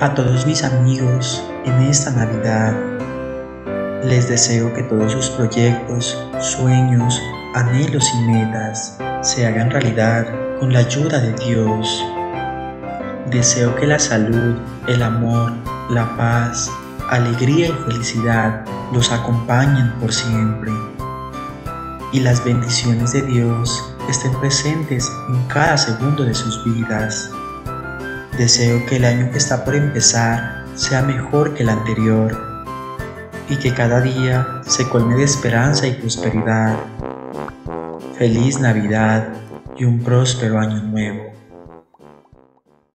A todos mis amigos en esta Navidad les deseo que todos sus proyectos, sueños, anhelos y metas se hagan realidad con la ayuda de Dios. Deseo que la salud, el amor, la paz, alegría y felicidad los acompañen por siempre. Y las bendiciones de Dios estén presentes en cada segundo de sus vidas. Deseo que el año que está por empezar sea mejor que el anterior y que cada día se colme de esperanza y prosperidad. Feliz Navidad y un próspero año nuevo.